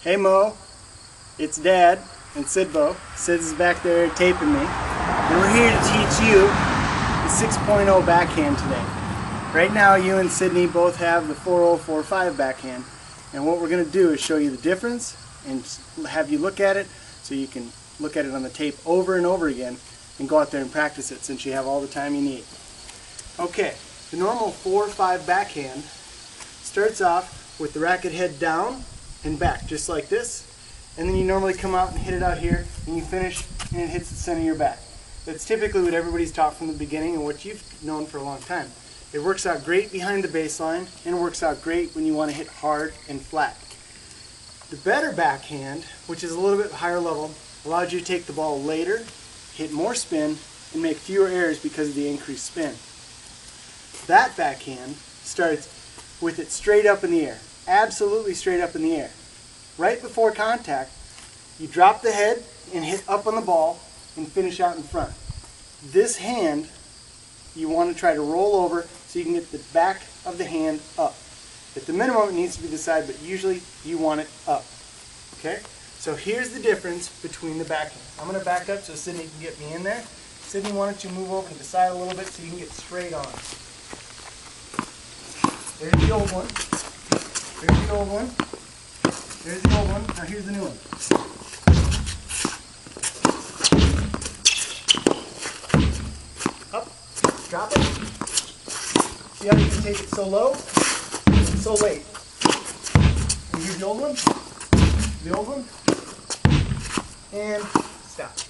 Hey Mo, it's Dad and Sidbo. Sid's back there taping me. And we're here to teach you the 6.0 backhand today. Right now you and Sydney both have the 4045 backhand. And what we're going to do is show you the difference and have you look at it so you can look at it on the tape over and over again and go out there and practice it since you have all the time you need. Okay, the normal 4-5 backhand starts off with the racket head down and back, just like this. And then you normally come out and hit it out here, and you finish, and it hits the center of your back. That's typically what everybody's taught from the beginning and what you've known for a long time. It works out great behind the baseline, and it works out great when you want to hit hard and flat. The better backhand, which is a little bit higher level, allows you to take the ball later, hit more spin, and make fewer errors because of the increased spin. That backhand starts with it straight up in the air, absolutely straight up in the air. Right before contact, you drop the head and hit up on the ball and finish out in front. This hand, you want to try to roll over so you can get the back of the hand up. At the minimum, it needs to be the side, but usually you want it up. Okay? So here's the difference between the backhand. I'm going to back up so Sydney can get me in there. Sydney, why don't you move over to the side a little bit so you can get straight on. There's the old one. There's the old one. There's the old one. Now here's the new one. Up. Drop it. See how you can take it so low so late. And here's the old one. The old one. And stop.